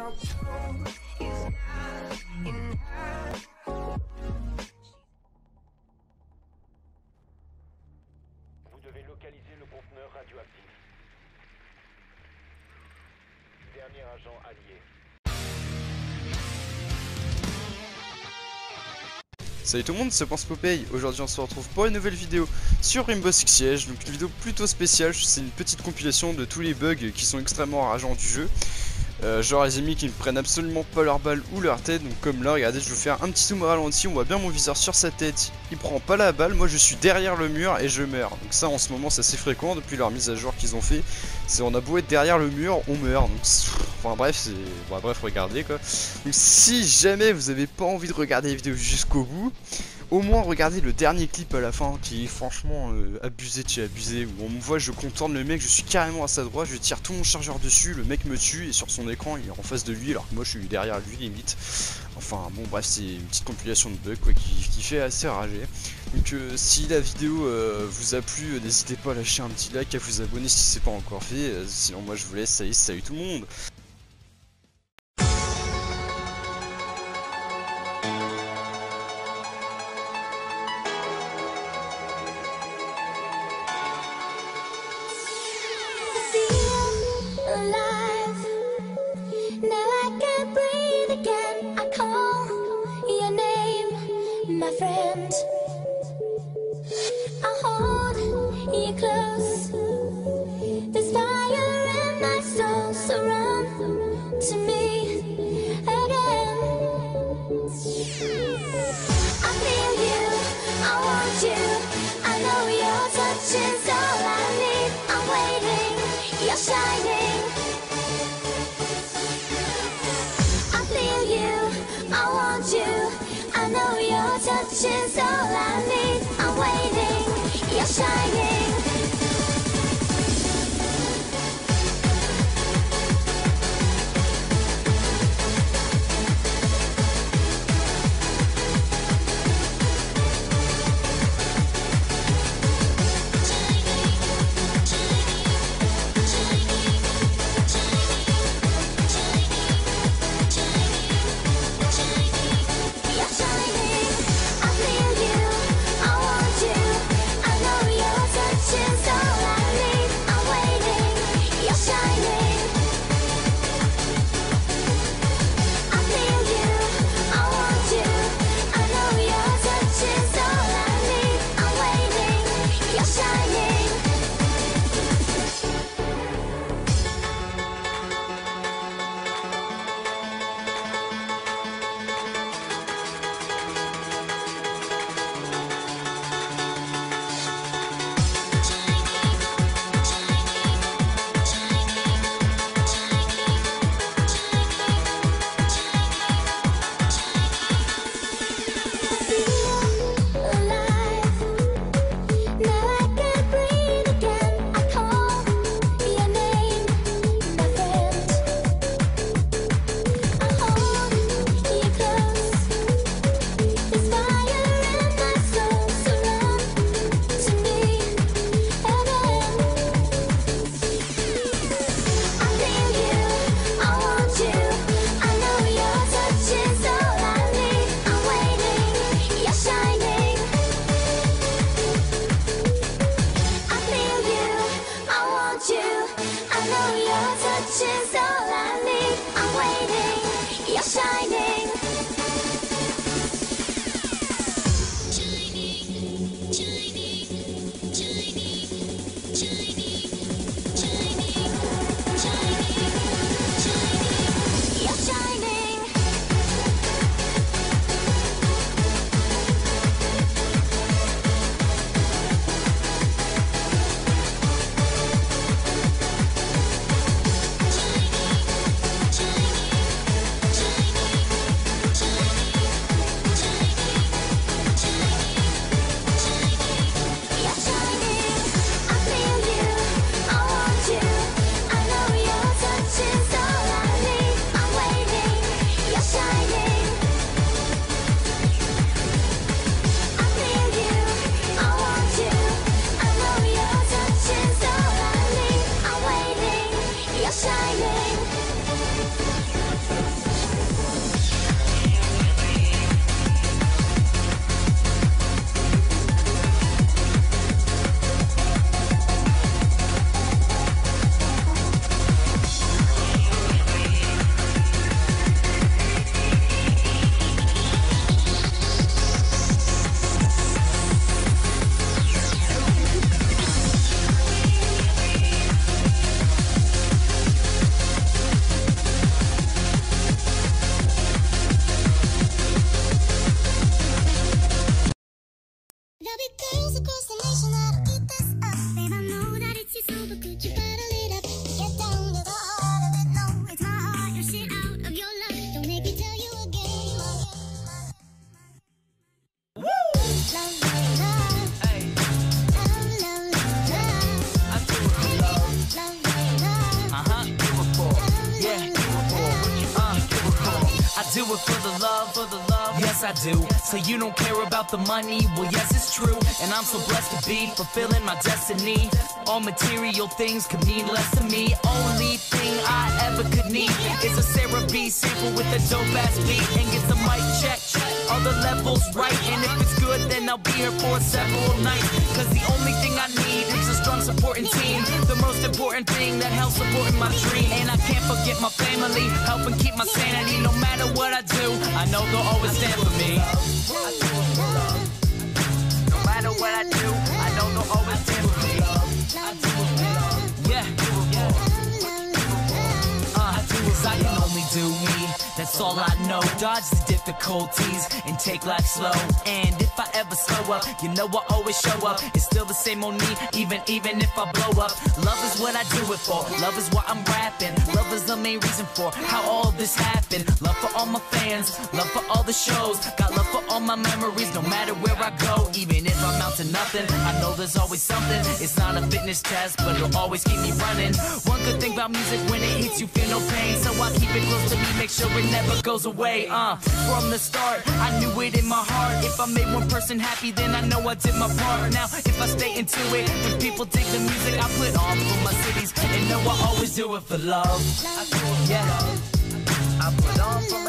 Vous devez localiser le conteneur radioactif. Dernier agent allié. Salut tout le monde, c'est Pense Popeye. Aujourd'hui, on se retrouve pour une nouvelle vidéo sur Rainbow Six Siege. Donc, une vidéo plutôt spéciale. C'est une petite compilation de tous les bugs qui sont extrêmement rageants du jeu. Euh, genre les ennemis qui ne prennent absolument pas leur balle ou leur tête. Donc, comme là, regardez, je vais faire un petit zoom ralenti. On voit bien mon viseur sur sa tête. Il prend pas la balle. Moi, je suis derrière le mur et je meurs. Donc, ça, en ce moment, c'est assez fréquent depuis leur mise à jour qu'ils ont fait. C'est on a beau être derrière le mur, on meurt. Enfin, bref, c'est. Regardez quoi. Donc si jamais vous avez pas envie de regarder la vidéo jusqu'au bout, au moins regardez le dernier clip à la fin qui est franchement euh, abusé de chez abusé où on me voit je contourne le mec, je suis carrément à sa droite, je tire tout mon chargeur dessus, le mec me tue et sur son écran il est en face de lui alors que moi je suis derrière lui limite. Enfin bon bref c'est une petite compilation de bugs quoi qui, fait assez rager. Donc euh, si la vidéo euh, vous a plu, n'hésitez pas à lâcher un petit like, à vous abonner si c'est pas encore fait. Sinon moi je vous laisse, salut, salut tout le monde. Soul, to me again. I feel you, I want you. I know your touch is all I need. I'm waiting, you're shining. I feel you, I want you. I know your touch is all I need. I'm waiting, you're shining. I do. So you don't care about the money? Well, yes, it's true. And I'm so blessed to be fulfilling my destiny. All material things could mean less to me. Only thing I ever could need is a Sarah B sample with a dope ass beat and get the mic check. All the levels right, and if it's good, then I'll be here for several nights. Cause the only thing I need strong supporting team. The most important thing that helps supporting my dream. And I can't forget my family, helping keep my sanity. No matter what I do, I know they'll always stand for me. No matter what I do, I know they'll always stand for me. All I know. Dodge the difficulties and take life slow. And if I ever slow up, you know I always show up. It's still the same on me, even even if I blow up. Love is what I do it for. Love is what I'm rapping. Love is the main reason for how all this happened. Love for all my fans, love for all the shows. Got love for all my memories, no matter where I go. Even if I'm out to nothing, I know there's always something. It's not a fitness test, but it'll always keep me running. One good thing about music, when it hits, you make sure it never goes away. Uh, from the start, I knew it in my heart. If I made one person happy, then I know I did my part. Now, if I stay into it, when people dig the music I put on for my cities, and know I always do it for love. Yeah, I put on for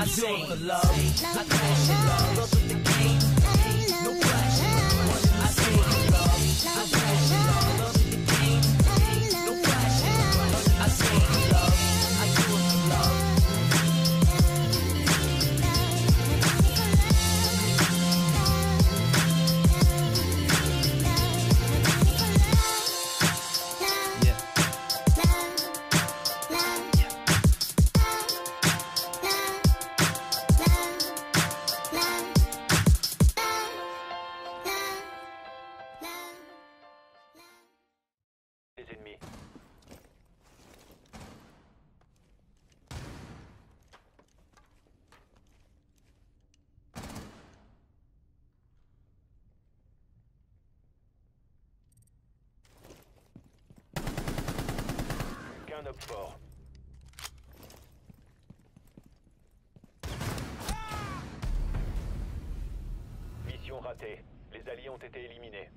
I do it for love. I do it for love. Mission ratée. Les alliés ont été éliminés.